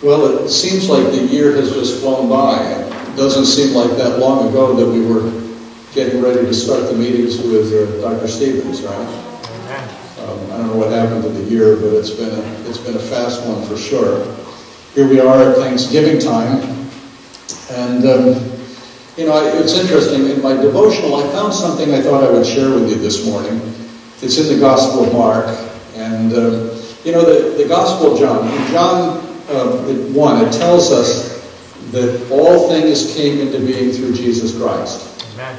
Well, it seems like the year has just flown by. It doesn't seem like that long ago that we were getting ready to start the meetings with uh, Dr. Stevens, right? Um, I don't know what happened to the year, but it's been a, it's been a fast one for sure. Here we are at Thanksgiving time, and um, you know it's interesting. In my devotional, I found something I thought I would share with you this morning. It's in the Gospel of Mark, and uh, you know the, the Gospel of John. John uh, 1, it tells us that all things came into being through Jesus Christ. Amen.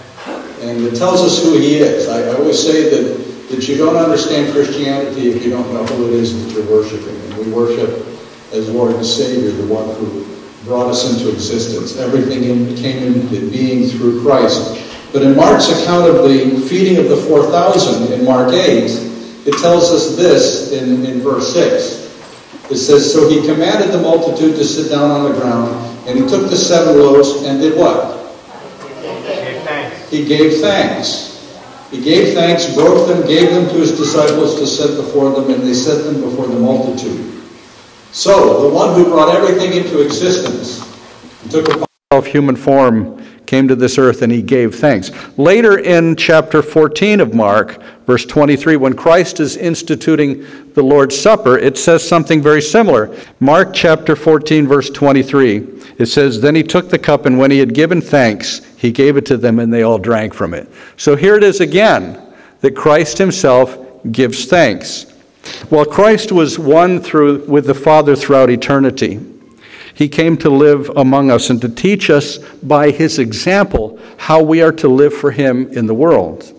And it tells us who he is. I, I always say that, that you don't understand Christianity if you don't know who it is that you're worshiping. And we worship as Lord and Savior, the one who brought us into existence. Everything in, came into being through Christ. But in Mark's account of the feeding of the 4,000 in Mark 8, it tells us this in, in verse 6. It says, So he commanded the multitude to sit down on the ground, and he took the seven loaves and did what? He gave thanks. He gave thanks, broke them, gave them to his disciples to set before them, and they set them before the multitude. So, the one who brought everything into existence took upon human form came to this earth and he gave thanks. Later in chapter 14 of Mark, verse 23, when Christ is instituting the Lord's Supper, it says something very similar. Mark chapter 14, verse 23, it says, Then he took the cup, and when he had given thanks, he gave it to them, and they all drank from it. So here it is again that Christ himself gives thanks. While Christ was one through, with the Father throughout eternity, he came to live among us and to teach us by his example how we are to live for him in the world.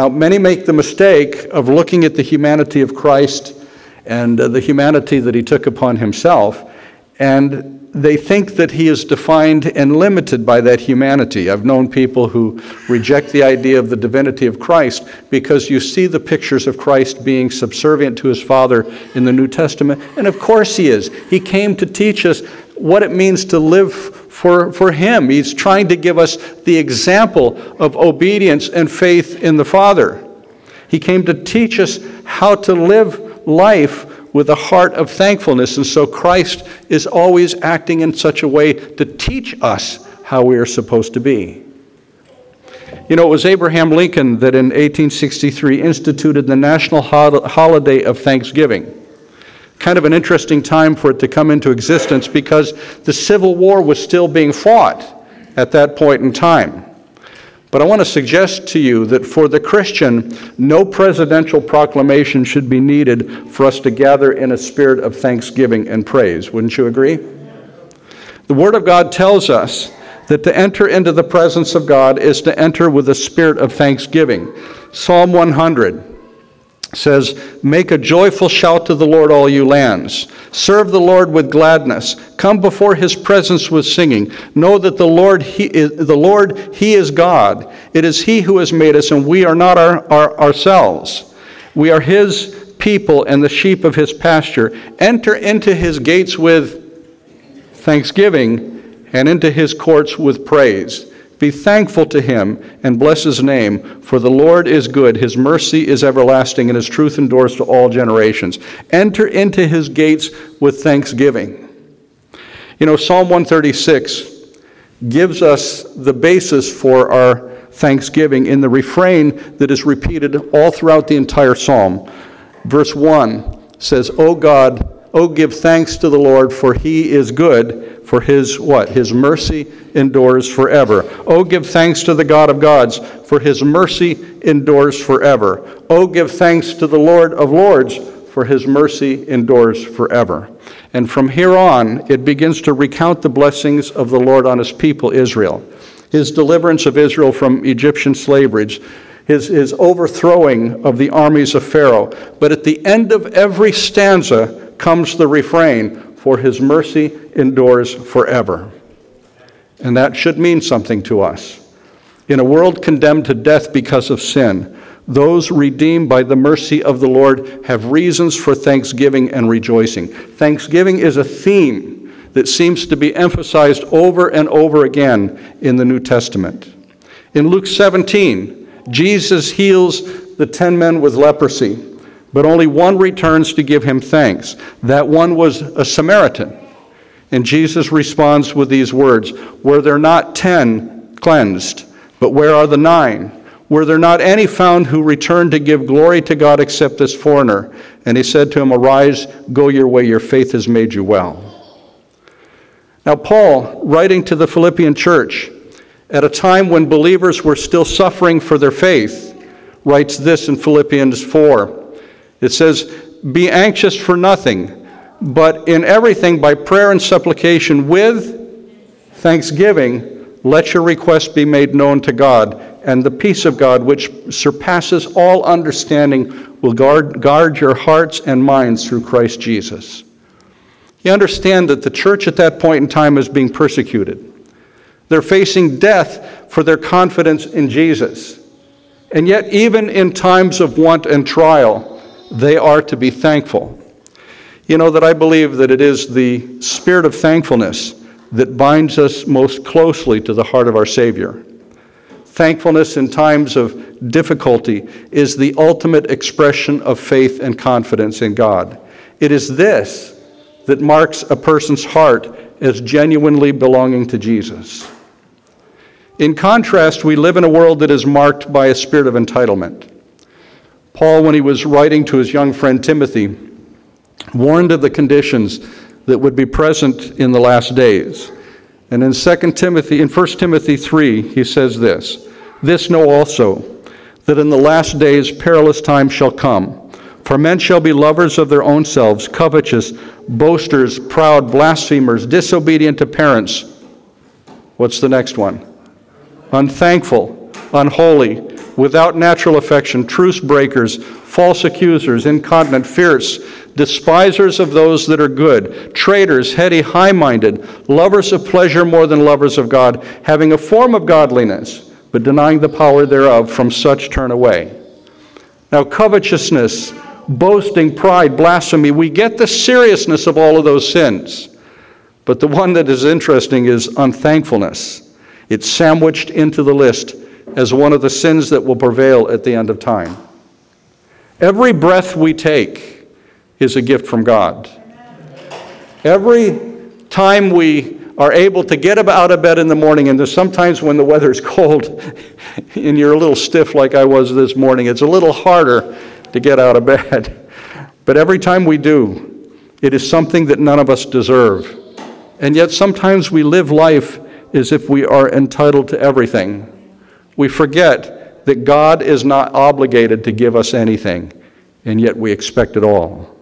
Now, many make the mistake of looking at the humanity of Christ and uh, the humanity that he took upon himself, and they think that he is defined and limited by that humanity. I've known people who reject the idea of the divinity of Christ because you see the pictures of Christ being subservient to his Father in the New Testament, and of course he is. He came to teach us what it means to live for, for him. He's trying to give us the example of obedience and faith in the Father. He came to teach us how to live life with a heart of thankfulness. And so Christ is always acting in such a way to teach us how we are supposed to be. You know, it was Abraham Lincoln that in 1863 instituted the national holiday of Thanksgiving. Kind of an interesting time for it to come into existence because the Civil War was still being fought at that point in time. But I want to suggest to you that for the Christian, no presidential proclamation should be needed for us to gather in a spirit of thanksgiving and praise. Wouldn't you agree? The Word of God tells us that to enter into the presence of God is to enter with a spirit of thanksgiving. Psalm 100 says, Make a joyful shout to the Lord, all you lands. Serve the Lord with gladness. Come before his presence with singing. Know that the Lord, he is, the Lord, he is God. It is he who has made us, and we are not our, our, ourselves. We are his people and the sheep of his pasture. Enter into his gates with thanksgiving and into his courts with praise. Be thankful to him and bless his name, for the Lord is good, his mercy is everlasting, and his truth endures to all generations. Enter into his gates with thanksgiving. You know, Psalm 136 gives us the basis for our thanksgiving in the refrain that is repeated all throughout the entire psalm. Verse 1 says, O God, O give thanks to the Lord, for he is good, for his what? His mercy endures forever. Oh, give thanks to the God of gods, for his mercy endures forever. Oh, give thanks to the Lord of lords, for his mercy endures forever. And from here on, it begins to recount the blessings of the Lord on his people, Israel. His deliverance of Israel from Egyptian slavery, his, his overthrowing of the armies of Pharaoh. But at the end of every stanza, comes the refrain, For his mercy endures forever. And that should mean something to us. In a world condemned to death because of sin, those redeemed by the mercy of the Lord have reasons for thanksgiving and rejoicing. Thanksgiving is a theme that seems to be emphasized over and over again in the New Testament. In Luke 17, Jesus heals the ten men with leprosy. But only one returns to give him thanks. That one was a Samaritan. And Jesus responds with these words Were there not ten cleansed? But where are the nine? Were there not any found who returned to give glory to God except this foreigner? And he said to him, Arise, go your way, your faith has made you well. Now, Paul, writing to the Philippian church at a time when believers were still suffering for their faith, writes this in Philippians 4. It says, Be anxious for nothing, but in everything by prayer and supplication with thanksgiving, let your requests be made known to God, and the peace of God, which surpasses all understanding, will guard, guard your hearts and minds through Christ Jesus. You understand that the church at that point in time is being persecuted. They're facing death for their confidence in Jesus. And yet, even in times of want and trial, they are to be thankful. You know that I believe that it is the spirit of thankfulness that binds us most closely to the heart of our Savior. Thankfulness in times of difficulty is the ultimate expression of faith and confidence in God. It is this that marks a person's heart as genuinely belonging to Jesus. In contrast, we live in a world that is marked by a spirit of entitlement. Paul, when he was writing to his young friend Timothy, warned of the conditions that would be present in the last days. And in 2 Timothy, in 1 Timothy 3, he says this This know also, that in the last days perilous times shall come. For men shall be lovers of their own selves, covetous, boasters, proud, blasphemers, disobedient to parents. What's the next one? unthankful, unholy, without natural affection, truce breakers, false accusers, incontinent, fierce, despisers of those that are good, traitors, heady, high minded, lovers of pleasure more than lovers of God, having a form of godliness, but denying the power thereof, from such turn away. Now, covetousness, boasting, pride, blasphemy, we get the seriousness of all of those sins. But the one that is interesting is unthankfulness. It's sandwiched into the list as one of the sins that will prevail at the end of time. Every breath we take is a gift from God. Every time we are able to get out of bed in the morning, and there's sometimes when the weather's cold and you're a little stiff like I was this morning, it's a little harder to get out of bed. But every time we do, it is something that none of us deserve. And yet sometimes we live life as if we are entitled to everything. We forget that God is not obligated to give us anything, and yet we expect it all.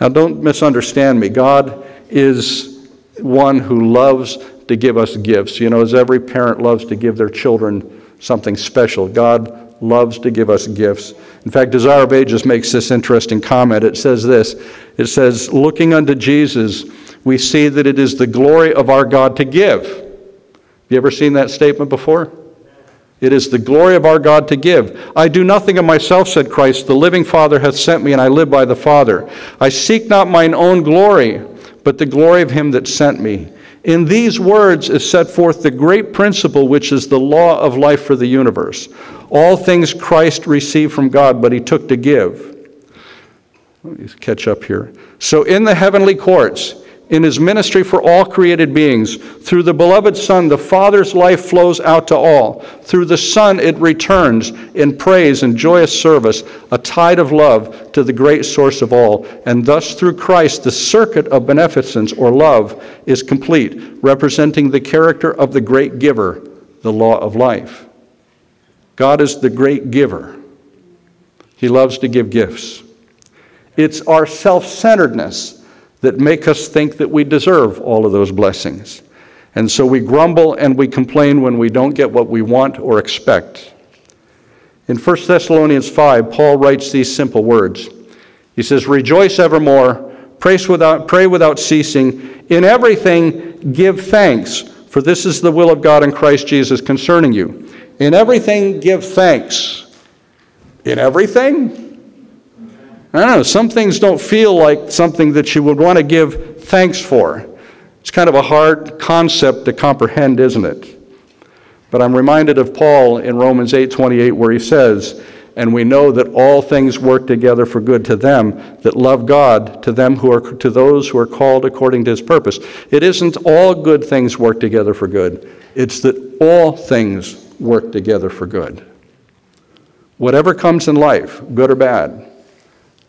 Now, don't misunderstand me. God is one who loves to give us gifts. You know, as every parent loves to give their children something special, God loves to give us gifts. In fact, Desire of Ages makes this interesting comment. It says this It says, Looking unto Jesus, we see that it is the glory of our God to give. Have you ever seen that statement before? It is the glory of our God to give. I do nothing of myself, said Christ. The living Father hath sent me, and I live by the Father. I seek not mine own glory, but the glory of him that sent me. In these words is set forth the great principle which is the law of life for the universe. All things Christ received from God, but he took to give. Let me catch up here. So in the heavenly courts, in his ministry for all created beings. Through the beloved Son, the Father's life flows out to all. Through the Son, it returns in praise and joyous service, a tide of love to the great source of all. And thus, through Christ, the circuit of beneficence or love is complete, representing the character of the great giver, the law of life. God is the great giver. He loves to give gifts. It's our self centeredness that make us think that we deserve all of those blessings. And so we grumble and we complain when we don't get what we want or expect. In 1 Thessalonians 5, Paul writes these simple words. He says, Rejoice evermore, pray without, pray without ceasing, in everything give thanks, for this is the will of God in Christ Jesus concerning you. In everything give thanks. In everything? I don't know, some things don't feel like something that you would want to give thanks for. It's kind of a hard concept to comprehend, isn't it? But I'm reminded of Paul in Romans 8:28 where he says, And we know that all things work together for good to them that love God, to them who are to those who are called according to his purpose. It isn't all good things work together for good. It's that all things work together for good. Whatever comes in life, good or bad,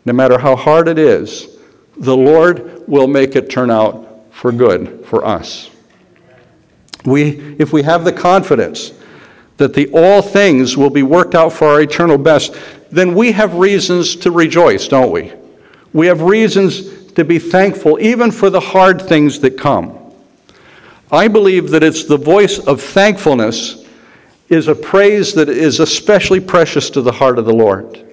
no matter how hard it is, the Lord will make it turn out for good for us. We, if we have the confidence that the all things will be worked out for our eternal best, then we have reasons to rejoice, don't we? We have reasons to be thankful even for the hard things that come. I believe that it's the voice of thankfulness is a praise that is especially precious to the heart of the Lord.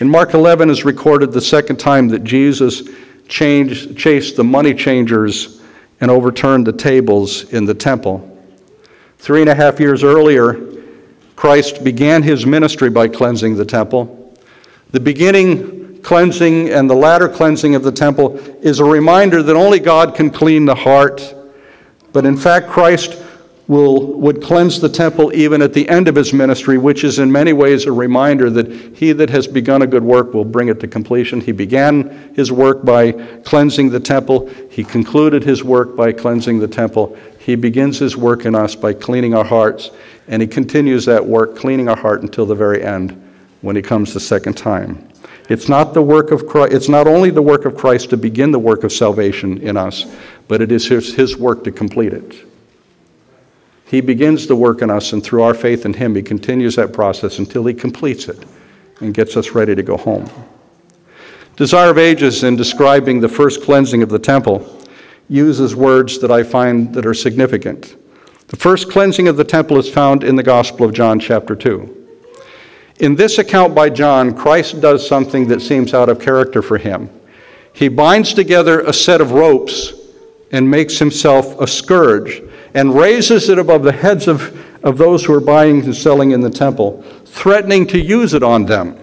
In Mark 11 is recorded the second time that Jesus changed, chased the money changers and overturned the tables in the temple. Three and a half years earlier, Christ began his ministry by cleansing the temple. The beginning cleansing and the latter cleansing of the temple is a reminder that only God can clean the heart. But in fact, Christ will, would cleanse the temple even at the end of his ministry, which is in many ways a reminder that he that has begun a good work will bring it to completion. He began his work by cleansing the temple, he concluded his work by cleansing the temple, he begins his work in us by cleaning our hearts, and he continues that work, cleaning our heart until the very end when he comes the second time. It's not the work of Christ, it's not only the work of Christ to begin the work of salvation in us, but it is his, his work to complete it. He begins the work in us, and through our faith in him, he continues that process until he completes it and gets us ready to go home. Desire of Ages, in describing the first cleansing of the temple, uses words that I find that are significant. The first cleansing of the temple is found in the Gospel of John, chapter 2. In this account by John, Christ does something that seems out of character for him. He binds together a set of ropes and makes himself a scourge and raises it above the heads of, of those who are buying and selling in the temple, threatening to use it on them.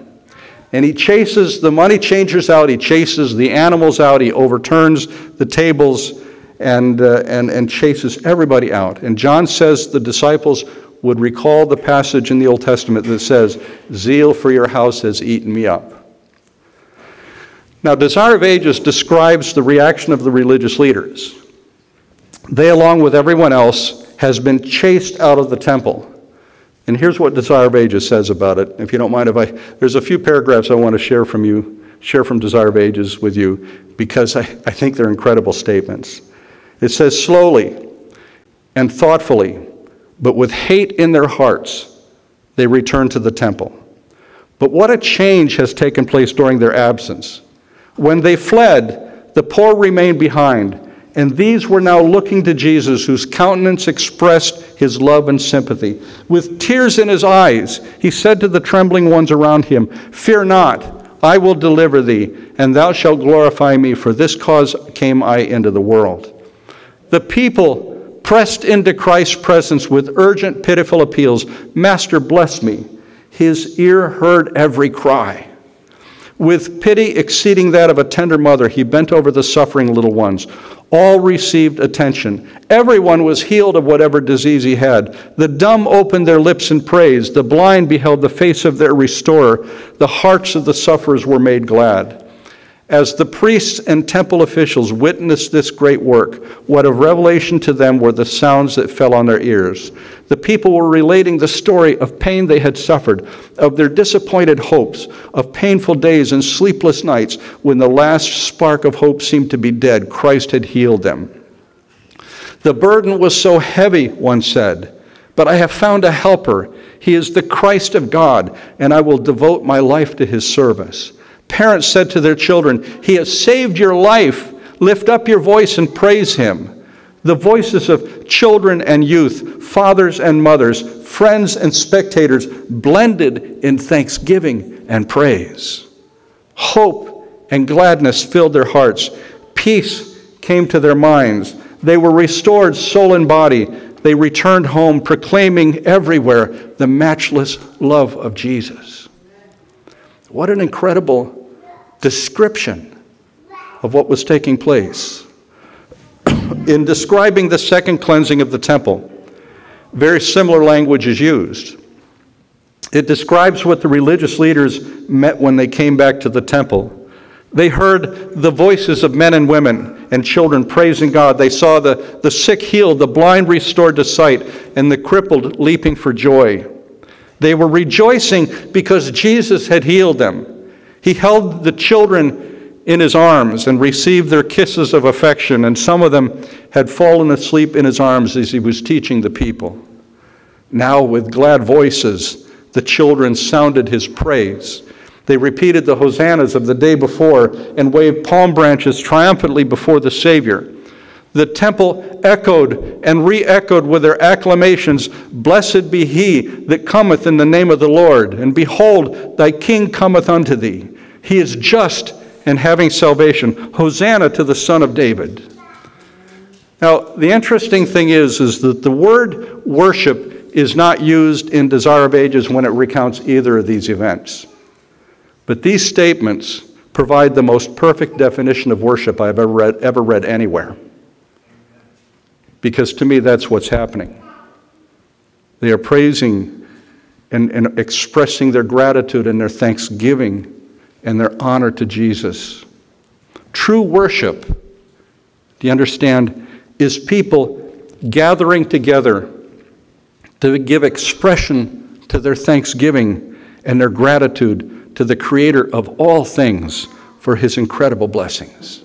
And he chases the money changers out, he chases the animals out, he overturns the tables and, uh, and, and chases everybody out. And John says the disciples would recall the passage in the Old Testament that says, Zeal for your house has eaten me up. Now, Desire of Ages describes the reaction of the religious leaders. They, along with everyone else, has been chased out of the temple. And here's what Desire of Ages says about it. If you don't mind, if I there's a few paragraphs I want to share from you, share from Desire of Ages with you, because I, I think they're incredible statements. It says, slowly and thoughtfully, but with hate in their hearts, they return to the temple. But what a change has taken place during their absence. When they fled, the poor remained behind and these were now looking to Jesus, whose countenance expressed his love and sympathy. With tears in his eyes, he said to the trembling ones around him, Fear not, I will deliver thee, and thou shalt glorify me, for this cause came I into the world. The people pressed into Christ's presence with urgent, pitiful appeals Master, bless me. His ear heard every cry. With pity exceeding that of a tender mother, he bent over the suffering little ones. All received attention. Everyone was healed of whatever disease he had. The dumb opened their lips in praise. The blind beheld the face of their restorer. The hearts of the sufferers were made glad. As the priests and temple officials witnessed this great work, what of revelation to them were the sounds that fell on their ears. The people were relating the story of pain they had suffered, of their disappointed hopes, of painful days and sleepless nights when the last spark of hope seemed to be dead. Christ had healed them. The burden was so heavy, one said, but I have found a helper. He is the Christ of God, and I will devote my life to his service. Parents said to their children, He has saved your life. Lift up your voice and praise Him. The voices of children and youth, fathers and mothers, friends and spectators blended in thanksgiving and praise. Hope and gladness filled their hearts. Peace came to their minds. They were restored soul and body. They returned home proclaiming everywhere the matchless love of Jesus. What an incredible description of what was taking place. In describing the second cleansing of the temple, very similar language is used. It describes what the religious leaders met when they came back to the temple. They heard the voices of men and women and children praising God. They saw the, the sick healed, the blind restored to sight, and the crippled leaping for joy. They were rejoicing because Jesus had healed them. He held the children in his arms and received their kisses of affection, and some of them had fallen asleep in his arms as he was teaching the people. Now, with glad voices, the children sounded his praise. They repeated the hosannas of the day before and waved palm branches triumphantly before the Savior. The temple echoed and re echoed with their acclamations Blessed be he that cometh in the name of the Lord, and behold, thy king cometh unto thee. He is just and having salvation. Hosanna to the Son of David. Now, the interesting thing is, is that the word worship is not used in Desire of Ages when it recounts either of these events. But these statements provide the most perfect definition of worship I've ever read, ever read anywhere. Because to me, that's what's happening. They are praising and, and expressing their gratitude and their thanksgiving and their honor to Jesus. True worship, do you understand, is people gathering together to give expression to their thanksgiving and their gratitude to the Creator of all things for His incredible blessings.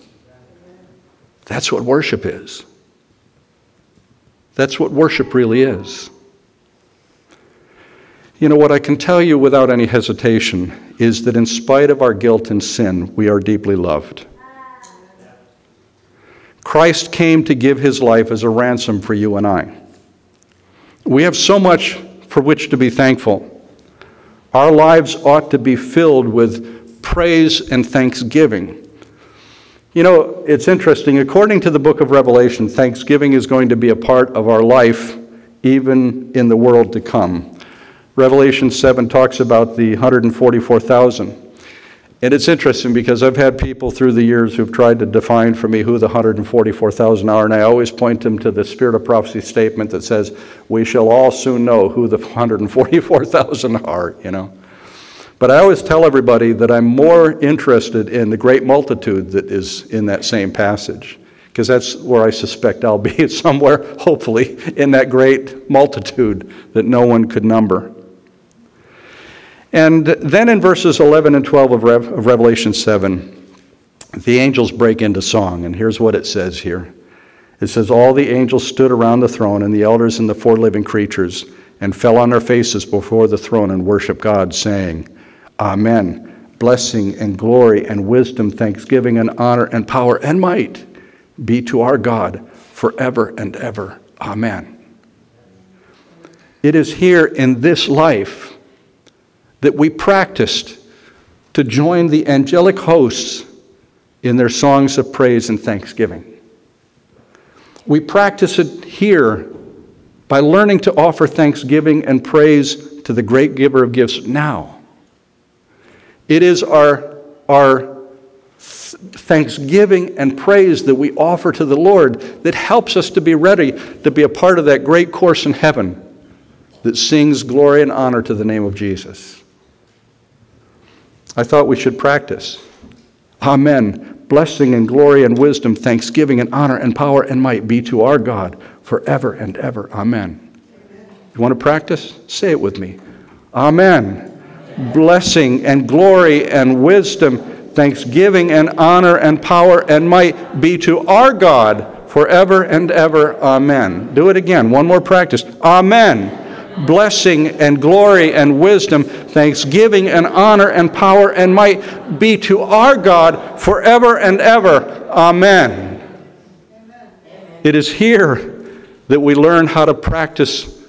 That's what worship is. That's what worship really is. You know, what I can tell you without any hesitation is that in spite of our guilt and sin, we are deeply loved. Christ came to give his life as a ransom for you and I. We have so much for which to be thankful. Our lives ought to be filled with praise and thanksgiving. You know, it's interesting. According to the book of Revelation, thanksgiving is going to be a part of our life even in the world to come. Revelation 7 talks about the 144,000. And it's interesting because I've had people through the years who've tried to define for me who the 144,000 are, and I always point them to the Spirit of Prophecy statement that says, We shall all soon know who the 144,000 are, you know. But I always tell everybody that I'm more interested in the great multitude that is in that same passage, because that's where I suspect I'll be somewhere, hopefully, in that great multitude that no one could number. And then in verses 11 and 12 of, Rev- of Revelation 7, the angels break into song. And here's what it says here it says, All the angels stood around the throne, and the elders and the four living creatures, and fell on their faces before the throne and worshiped God, saying, Amen. Blessing and glory and wisdom, thanksgiving and honor and power and might be to our God forever and ever. Amen. It is here in this life that we practiced to join the angelic hosts in their songs of praise and thanksgiving. We practice it here by learning to offer thanksgiving and praise to the great giver of gifts now. It is our, our thanksgiving and praise that we offer to the Lord that helps us to be ready to be a part of that great course in heaven that sings glory and honor to the name of Jesus. I thought we should practice. Amen. Blessing and glory and wisdom, thanksgiving and honor and power and might be to our God forever and ever. Amen. You want to practice? Say it with me. Amen. Blessing and glory and wisdom, thanksgiving and honor and power and might be to our God forever and ever. Amen. Do it again. One more practice. Amen blessing and glory and wisdom, thanksgiving and honor and power and might be to our God forever and ever. Amen. Amen. It is here that we learn how to practice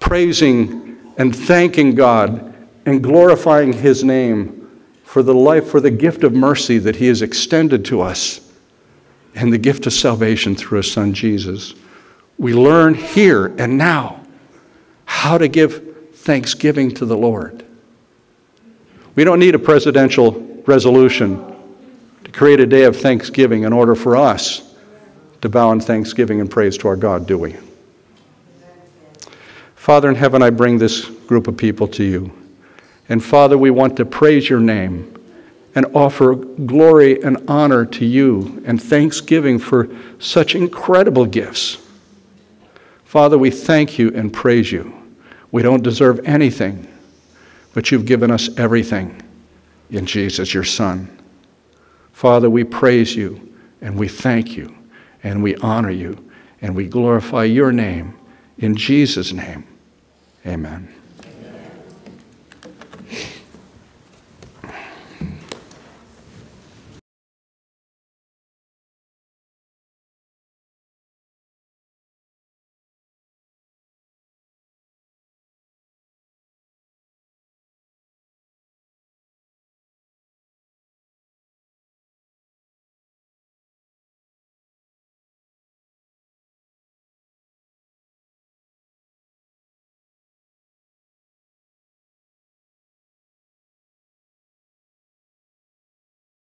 praising and thanking God and glorifying His name for the life, for the gift of mercy that He has extended to us and the gift of salvation through His Son Jesus. We learn here and now how to give thanksgiving to the Lord. We don't need a presidential resolution to create a day of thanksgiving in order for us to bow in thanksgiving and praise to our God, do we? Father in heaven, I bring this group of people to you. And Father, we want to praise your name and offer glory and honor to you and thanksgiving for such incredible gifts. Father, we thank you and praise you. We don't deserve anything, but you've given us everything in Jesus, your Son. Father, we praise you and we thank you and we honor you and we glorify your name in Jesus' name. Amen.